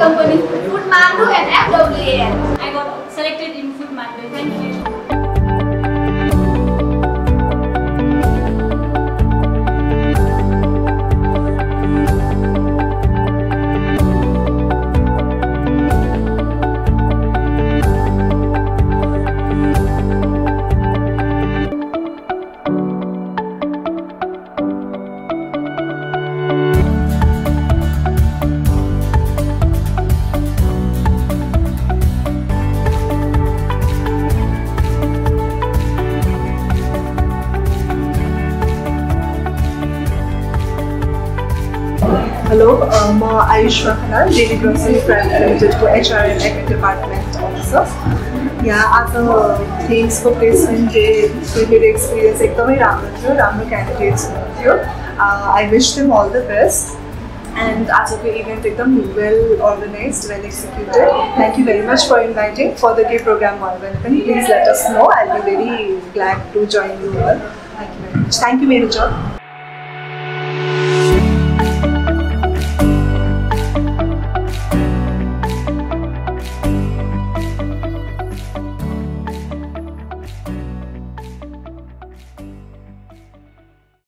companies Food Mandu and FWAL. I got selected in Food Mandu. Thank you. Hello म Ayush मखनाल daily grocery private लिमिटेडको HR end admit department officer यहाँ आज थेम्सको placement day मेरो experience एकदमै राम्रो थियो राम्रो candidates हुनुहुन्थ्यो आई विस them all the best end आजको इभेन्ट एकदम well organise well executed thank you very much for inviting further केही प्रोग्राम भयो भने पनि please let us know I be very glad to join you Al thank you very much thank you मेरो जब